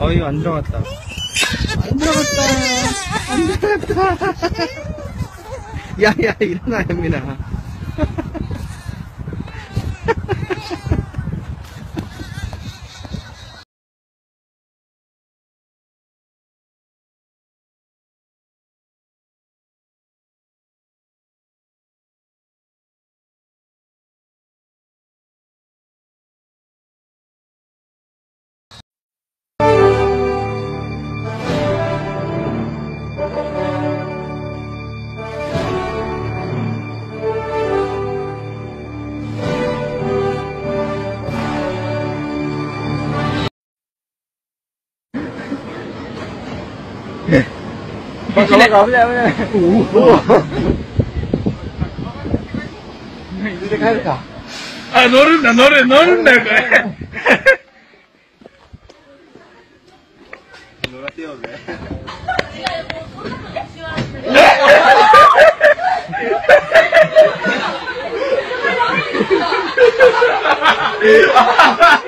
어이 안 들어갔다. 안 들어갔다. 안 들어갔다. 야야 일어나 혜민아. バカバカ危ない危ない。るか。あ、乗るんだ乗る乗るんだよこれ。乗らせようぜ。